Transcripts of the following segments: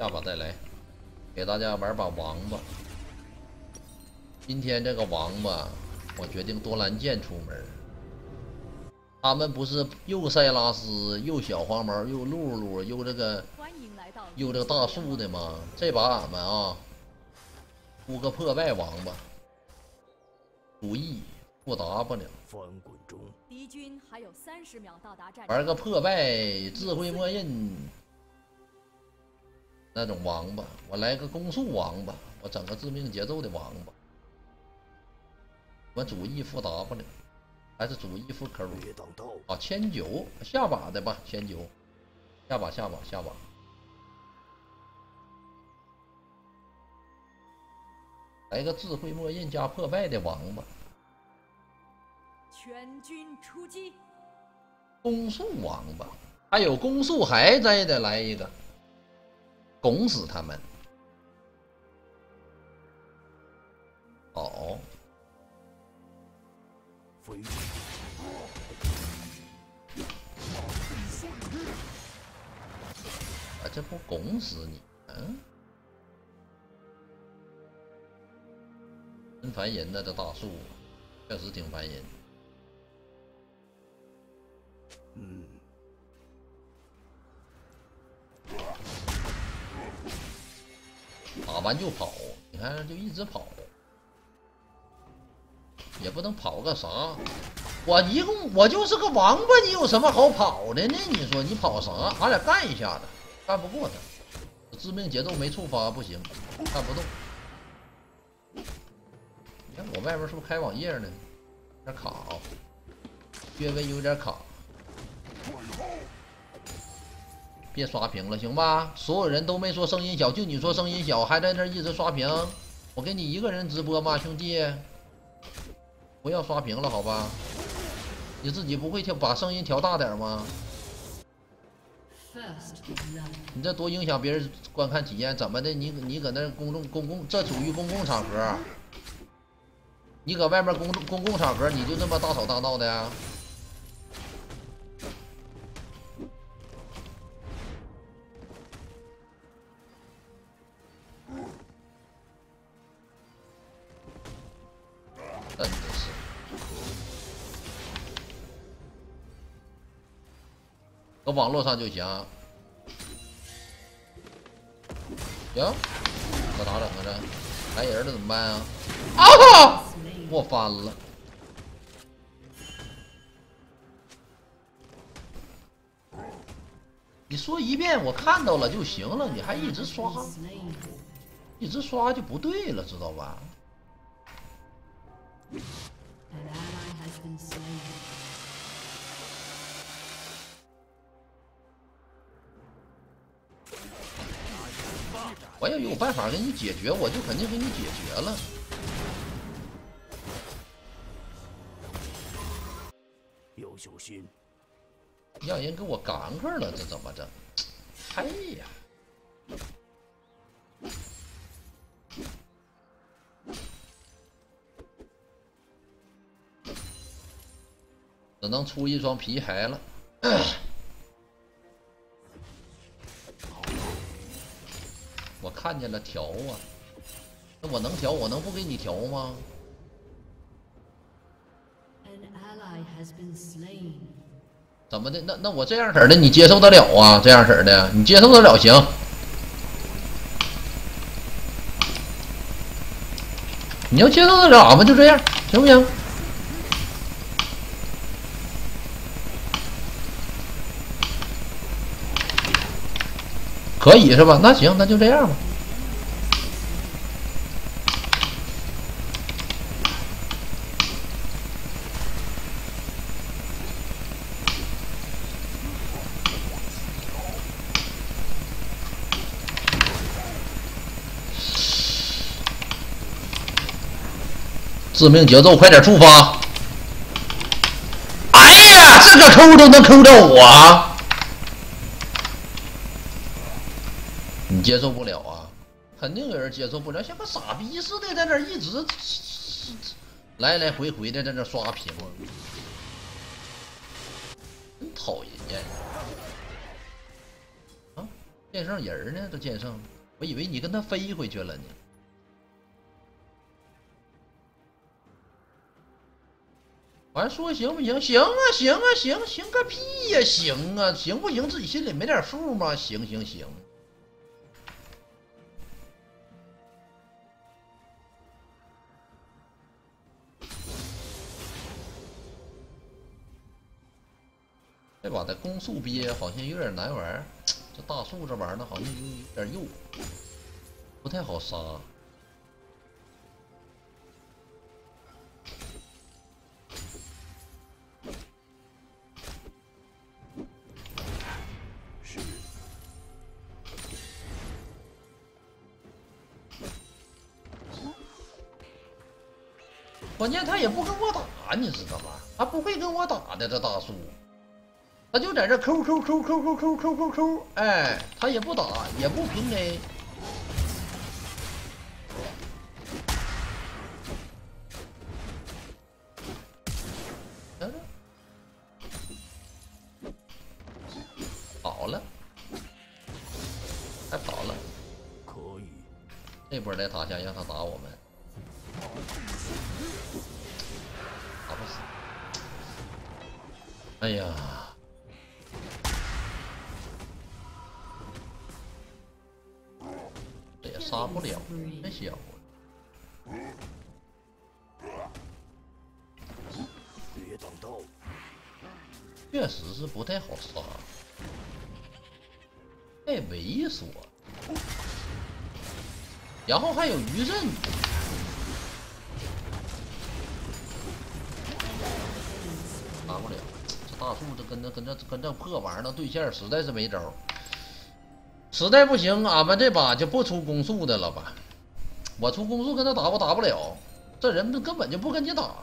下把再来，给大家玩把王八。今天这个王八，我决定多兰剑出门。他们不是又塞拉斯又小黄毛又露露又这个又这个大树的吗？这把俺们啊，出个破败王八，主意不 W。翻滚中，敌军还有三十秒到达战玩个破败智慧墨印那种王八，我来个攻速王八，我整个致命节奏的王八。我主 E 负 W。还是主 E 副 Q 啊，千九下把的吧，千九下把下把下把，来个智慧末印加破败的王八，全军出击，攻速王八，还有攻速还在的，来一个，拱死他们，好。啊！这不拱死你？嗯，真烦人呐！这大树确实挺烦人。嗯，打完就跑，你看就一直跑。也不能跑个啥，我一共我就是个王八，你有什么好跑的呢？你说你跑啥？俺俩干一下子，干不过他，致命节奏没触发不行，干不动。你看我外边是不是开网页呢？有点卡啊，略微有点卡。别刷屏了，行吧？所有人都没说声音小，就你说声音小，还在那一直刷屏。我给你一个人直播吗，兄弟？不要刷屏了，好吧？你自己不会调把声音调大点吗？你这多影响别人观看体验，怎么的？你你搁那公众公共，这属于公共场合。你搁外面公公共场合，你就这么大吵大闹的呀？搁网络上就行，行，这咋整啊？这来人了怎么办啊？啊！我翻了！你说一遍，我看到了就行了，你还一直刷，一直刷就不对了，知道吧？我要有办法给你解决，我就肯定给你解决了。有小心，让人给我干克了，这怎么整？哎呀！只能出一双皮鞋了。我看见了，调啊！那我能调，我能不给你调吗？怎么的？那那我这样式的你接受得了啊？这样式的你接受得了行？你要接受得了，俺们就这样，行不行？可以是吧？那行，那就这样吧。致命节奏，快点触发！哎呀，这个抠都能抠到我！你接受不了啊？肯定有人接受不了，像个傻逼似的，在那一直来来回回的在那刷屏，真讨人厌啊！剑圣人呢？这剑圣，我以为你跟他飞回去了呢。完说行不行？行啊，行啊，行行个屁呀！行啊，行不行？自己心里没点数吗？行行行。这把的攻速憋好像有点难玩，这大树这玩意儿好像有点幼，不太好杀。关键他也不跟我打，你知道吧？他不会跟我打的，这大树。他就在这抠抠抠抠抠抠抠抠抠，哎，他也不打，也不平 A。嗯，跑了，还跑了，可以。这波在塔下让他打我们，打不死。哎呀！杀不了，太小了。别挡道，确实是不太好杀，太猥琐。然后还有余震，打不了。这大树这跟这跟这跟这破玩意儿对线，实在是没招。实在不行，俺们这把就不出攻速的了吧？我出攻速跟他打，我打不了。这人根本就不跟你打，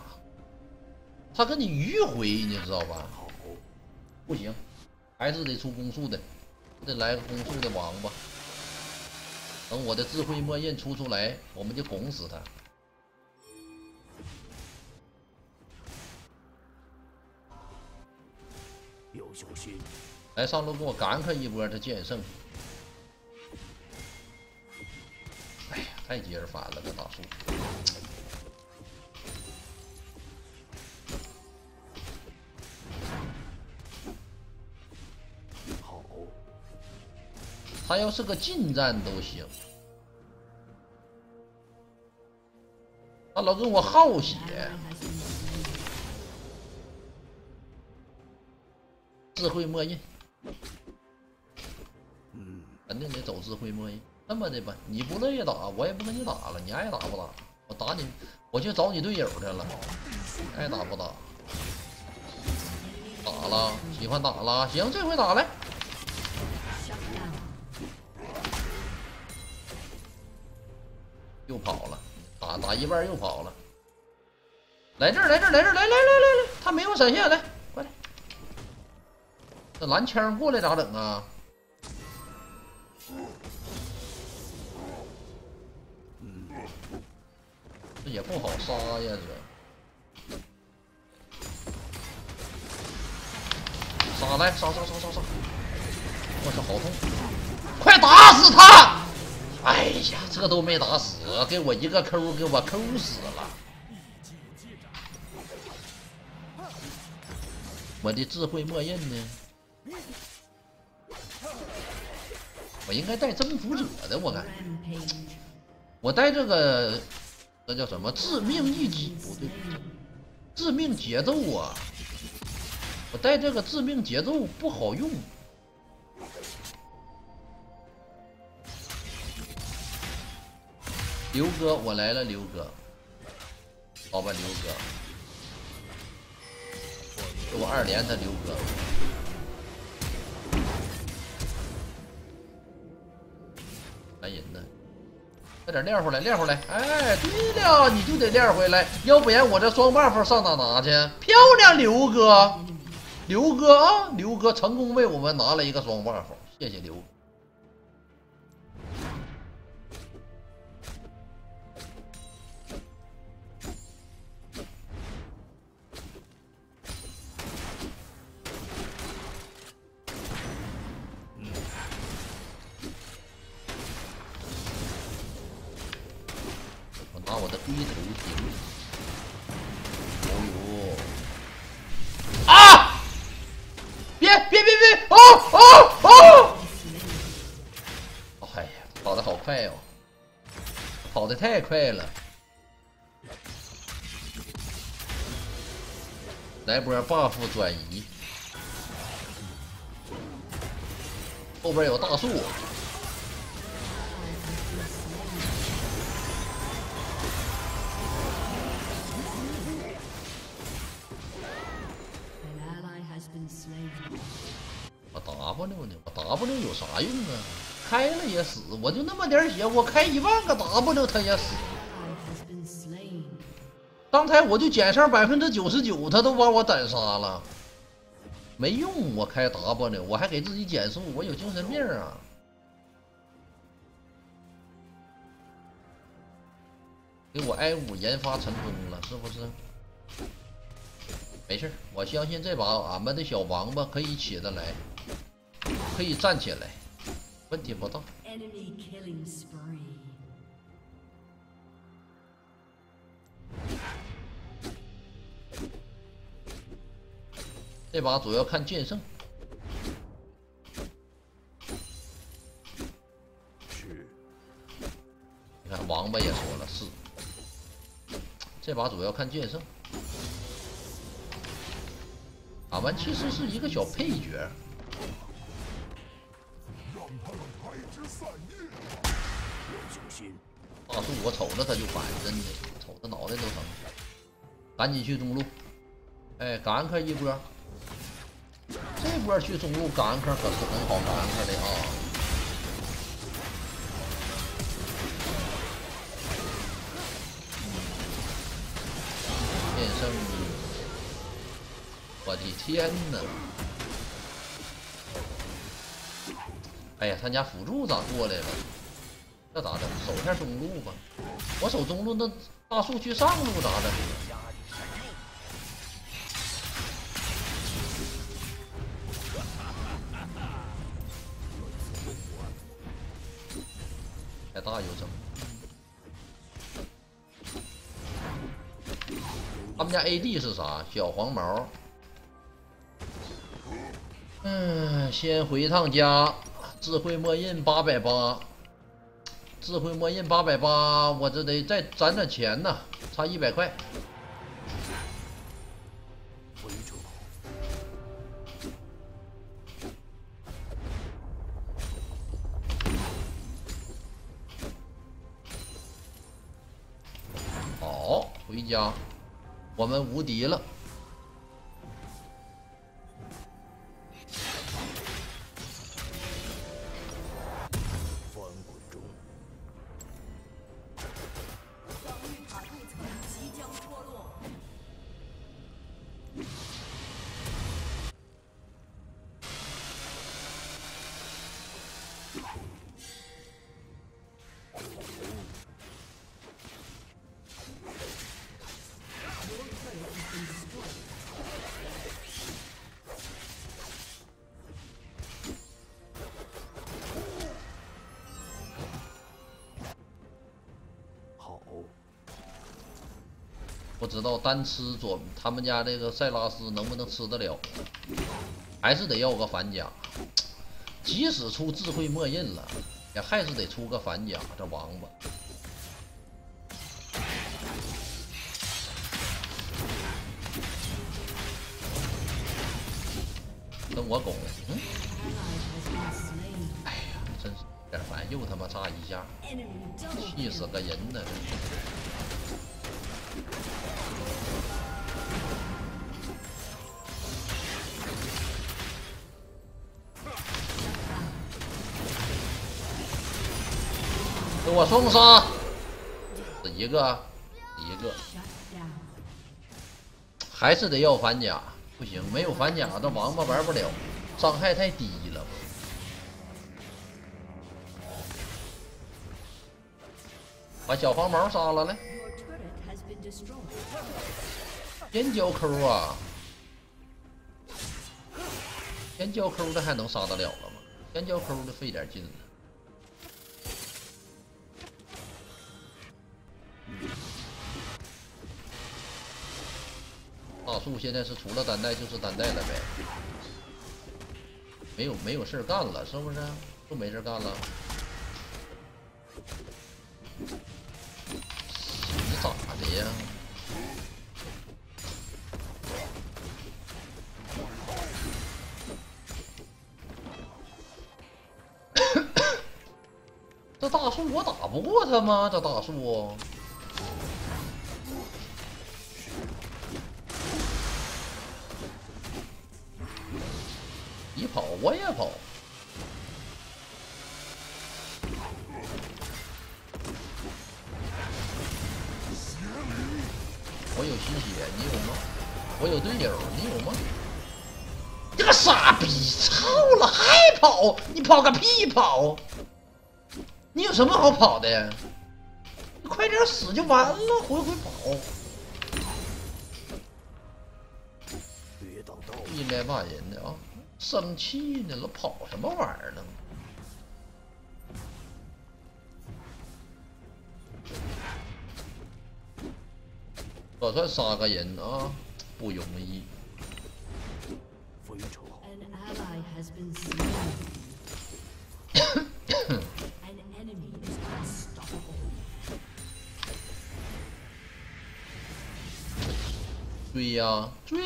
他跟你迂回，你知道吧？不行，还是得出攻速的，得来个攻速的王八。等我的智慧墨刃出出来，我们就拱死他。要小心！来上路给我干克一波，他剑圣。太接着反了，这大树。好，他要是个近战都行。他老跟我耗血。智慧末印。嗯，肯定得走智慧末印。这么的吧，你不乐意打，我也不跟你打了。你爱打不打？我打你，我去找你队友去了。爱打不打？打了，喜欢打了。行，这回打来。又跑了，打打一半又跑了。来这儿，来这儿，来这儿，来来来来来，他没有闪现，来，过来。这蓝枪过来咋整啊？也不好杀呀，这杀来杀杀杀杀杀！我操，好痛！快打死他！哎呀，这都没打死，给我一个抠，给我抠死了！我的智慧默认呢？我应该带征服者的，我感觉，我带这个。那叫什么致命一击？不对，致命节奏啊！我带这个致命节奏不好用。刘哥，我来了，刘哥，好吧，刘哥，我二连他刘哥，快点练回来，练回来！哎，对了，你就得练回来，要不然我这双 buff 上哪拿去？漂亮，刘哥，刘哥啊，刘哥成功为我们拿了一个双 buff，谢谢刘。低头型。哦呦！啊！别别别别！哦哦哦！哎呀，跑的好快哦，跑的太快了。来波 buff 转移，后边有大树。啥用啊？开了也死，我就那么点血，我开一万个 W 他也死。刚才我就减伤百分之九十九，他都把我斩杀了，没用，我开 W，我还给自己减速，我有精神病啊！给我 I 五研发成功了，是不是？没事我相信这把俺们的小王八可以起得来，可以站起来，问题不大。这把主要看剑圣。是。你看王八也说了是。这把主要看剑圣。俺们其实是一个小配角。大树，我瞅着他就烦，真的，瞅着脑袋都疼。赶紧去中路，哎，感恩克一波。这波去中路感恩克可是很好感恩克的啊！剑圣，我的天哪！哎呀，他家辅助咋过来了？这咋整？守一下中路吧。我守中路，那大树去上路咋整？太大有整。他们家 AD 是啥？小黄毛。嗯，先回趟家。智慧墨印八百八，智慧墨印八百八，我这得再攒点钱呢，差一百块。好，回家，我们无敌了。知道单吃左他们家这个塞拉斯能不能吃得了？还是得要个反甲。即使出智慧墨印了，也还是得出个反甲。这王八，跟我拱。嗯。哎呀，真是点烦，又他妈炸一下，气死个人呢！给我送上，一个，一个，还是得要反甲，不行，没有反甲，这王八玩不了，伤害太低了。把小黄毛杀了来。先交扣啊！先交扣的还能杀得了了吗？先交扣的费点劲大树现在是除了单带就是单带了呗，没有没有事干了，是不是？不没事干了？你咋的呀？这大树我打不过他吗？这大树。我也跑。我有吸血，你有吗？我有队友，你有吗？你个傻逼，操了还跑？你跑个屁跑！你有什么好跑的？你快点死就完了，回回跑。一连骂人的啊！生气呢，老跑什么玩意儿呢？打算杀个人啊，不容易。追呀，追！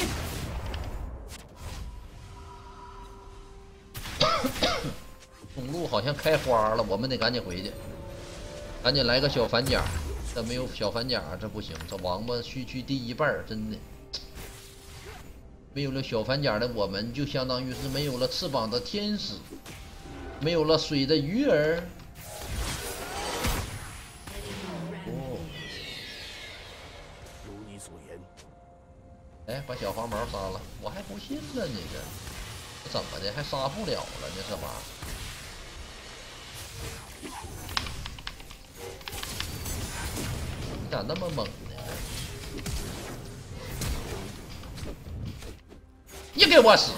好像开花了，我们得赶紧回去，赶紧来个小反甲。这没有小反甲，这不行。这王八区区第一半真的没有了小反甲的，我们就相当于是没有了翅膀的天使，没有了水的鱼儿。哦，如你所言。哎，把小黄毛杀了，我还不信呢，你这怎么的，还杀不了了呢？这玩意。你咋那么猛呢？你给我死！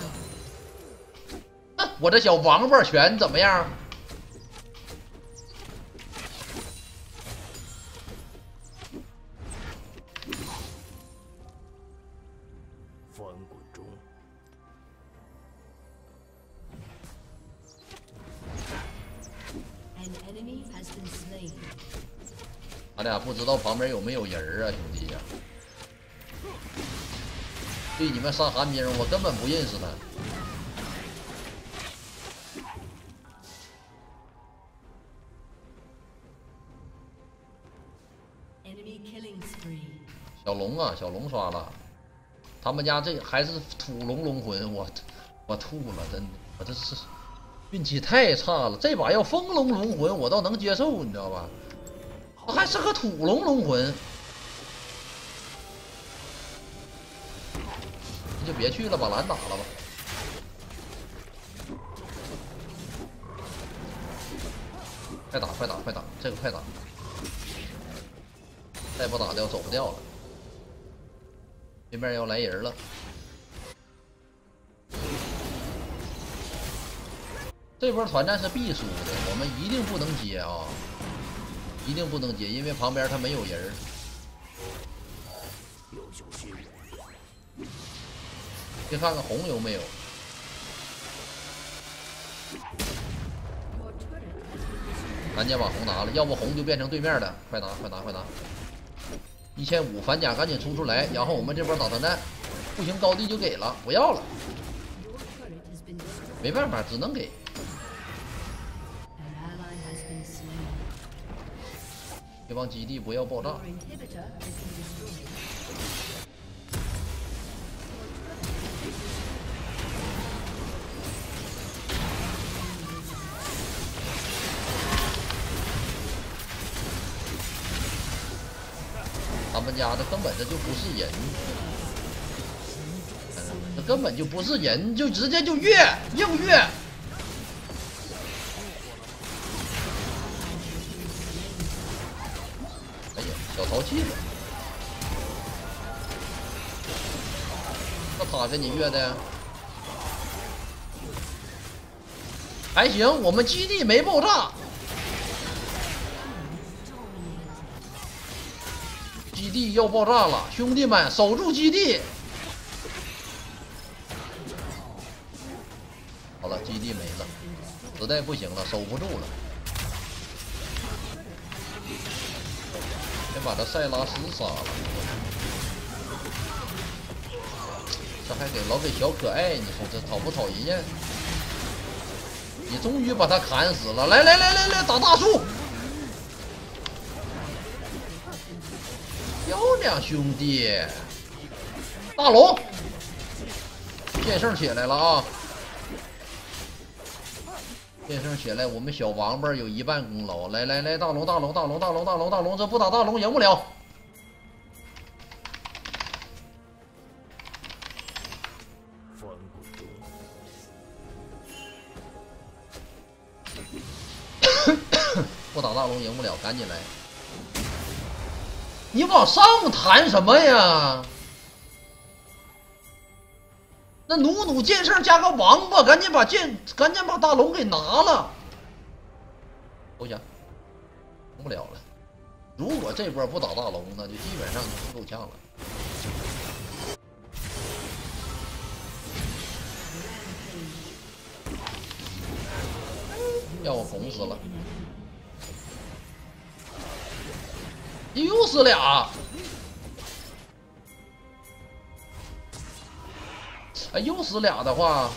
我这小王八拳怎么样？旁边有没有人啊，兄弟呀！对你们杀寒冰，我根本不认识他。小龙啊，小龙刷了。他们家这还是土龙龙魂，我我吐了，真的，我这是运气太差了。这把要风龙龙魂，我倒能接受，你知道吧？还是个土龙龙魂，那就别去了，把蓝打了吧。快打快打快打，这个快打，再不打掉走不掉了。对面要来人了，这波团战是必输的，我们一定不能接啊！一定不能接，因为旁边他没有人。先看看红有没有。赶紧把红拿了，要不红就变成对面的。快拿，快拿，快拿！一千五反甲，赶紧冲出来，然后我们这波打团战，不行高地就给了，不要了。没办法，只能给。别往基地不要爆炸！他们家的根本这就不是人，这根本就不是人，就直接就越硬越。塔给你越的。还行我们基地没爆炸。基地要爆炸了兄弟们守住基地。好了基地没了实在不行了守不住了。先把这塞拉斯杀了。给老给小可爱，你说这讨不讨人厌？你终于把他砍死了！来来来来来，打大树！漂亮，兄弟！大龙，剑圣起来了啊！剑圣起来，我们小王八有一半功劳。来来来，大龙大龙大龙大龙大龙大龙，这不打大龙赢不了。龙赢不了，赶紧来！你往上弹什么呀？那努努剑圣加个王八，赶紧把剑，赶紧把大龙给拿了！投降，赢不了了。如果这波不打大龙，那就基本上够呛了。要我拱死了！又是俩！哎，又死俩的话，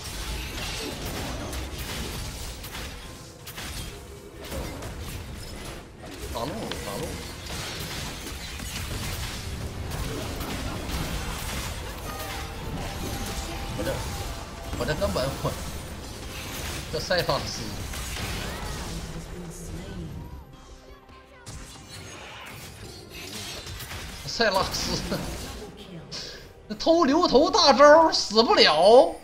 打路打路！我这我这根本我这塞法斯。塞拉斯，那偷牛头大招死不了。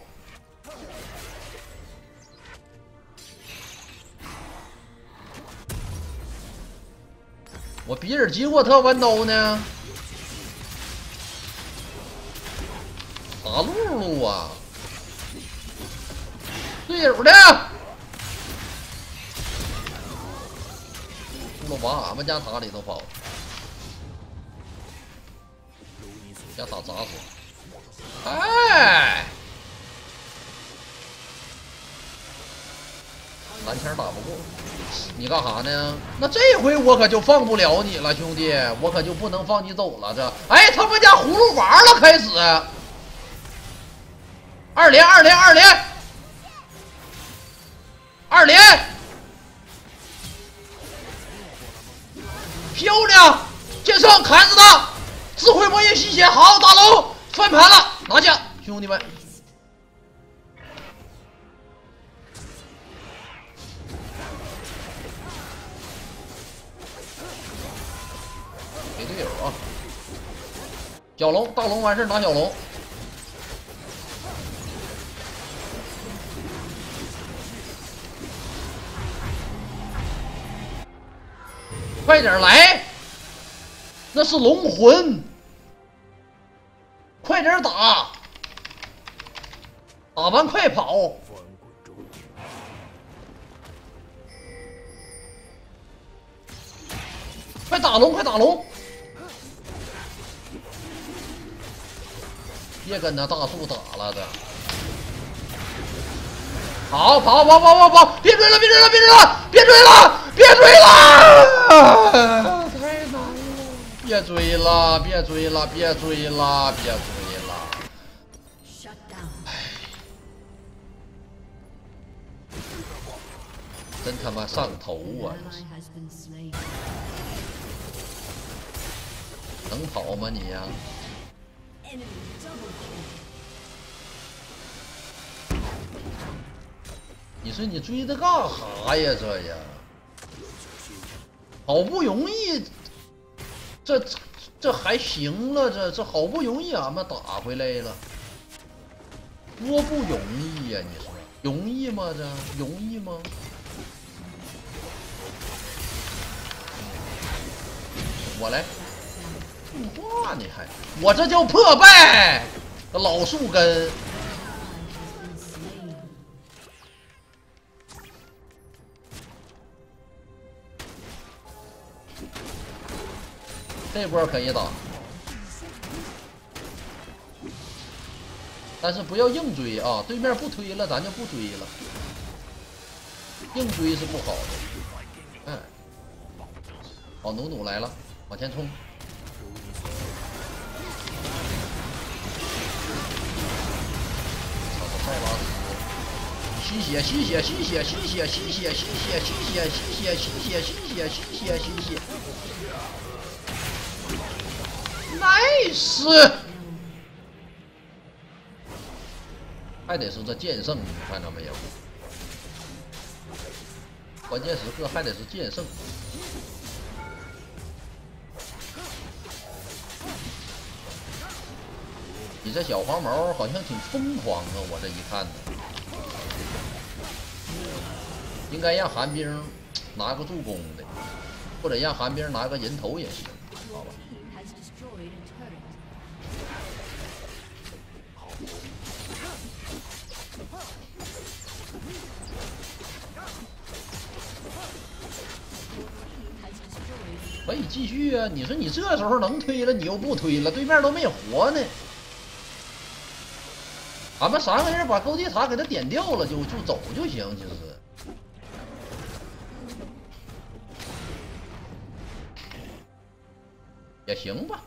我比尔吉沃特弯刀呢？打露露啊！队友的，露露往俺们家塔里头跑。要打砸死！哎，蓝枪打不过，你干啥呢？那这回我可就放不了你了，兄弟，我可就不能放你走了。这，哎，他们家葫芦娃了，开始二连，二连，二连，二连，漂亮，剑圣砍死他！智慧魔焰吸血，好大龙翻盘了，拿下，兄弟们！给队友啊！小龙，大龙完事拿小龙，快点来！那是龙魂。快点打！打完快跑！快打龙！快打龙！别跟那大树打了，这。好，跑跑跑跑跑！别追了！别追了！别追了！别追了！别追了！别追了！别追了！别追了！别追了！哎！真他妈上头啊！能跑吗你呀？你说你追他干啥呀？这呀，好不容易，这这还行了，这这好不容易俺们打回来了，多不容易呀！你说容易吗？这容易吗？我来，不话你还，我这叫破败，老树根。这波可以打，但是不要硬追啊！对面不推了，咱就不追了。硬追是不好的。嗯，好，努努来了，往前冲！塞拉斯，吸血，吸血，吸血，吸血，吸血，吸血，吸血，吸血，吸血，吸血，吸血，吸血。nice，还得是这剑圣，你看到没有？关键时刻还得是剑圣。你这小黄毛好像挺疯狂啊！我这一看呢，应该让寒冰拿个助攻的，或者让寒冰拿个人头也行，可以继续啊！你说你这时候能推了，你又不推了，对面都没活呢。俺们三个人把高地塔给他点掉了，就就走就行，其实也行吧。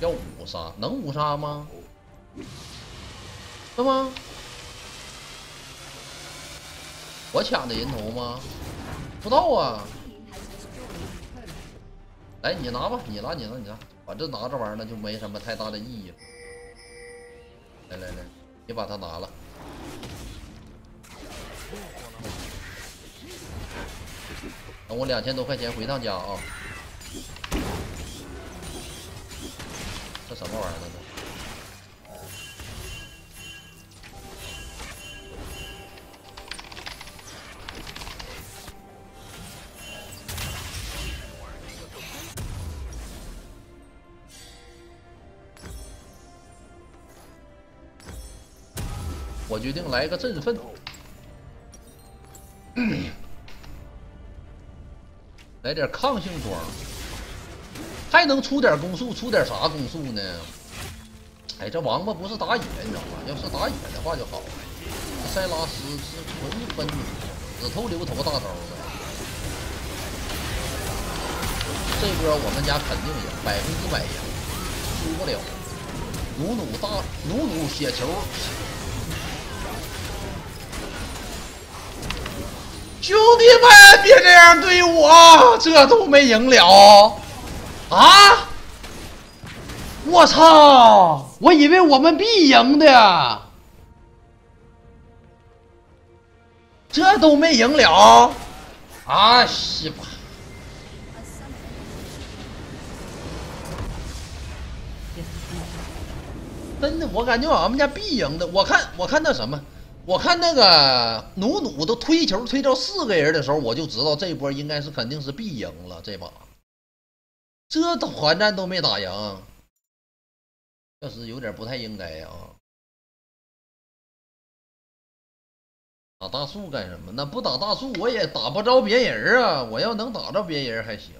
要五杀能五杀吗？是吗？我抢的人头吗？不知道啊。来，你拿吧，你拿，你拿，你拿，反正拿这玩意儿那就没什么太大的意义。来来来，你把它拿了。等我两千多块钱回趟家啊。我决定来个振奋，来点抗性装，还能出点攻速，出点啥攻速呢？哎，这王八不是打野，你知道吗？要是打野的话就好了。塞拉斯是纯分只偷留头大招的，这波我们家肯定赢，百分之百赢，输不了。努努大努努血球。兄弟们，别这样对我，这都没赢了啊！我操，我以为我们必赢的，这都没赢了啊！西吧，真的，我感觉俺们家必赢的。我看，我看那什么。我看那个努努都推球推到四个人的时候，我就知道这波应该是肯定是必赢了。这把这团战都没打赢，确实有点不太应该呀。打大树干什么？那不打大树我也打不着别人啊！我要能打着别人还行。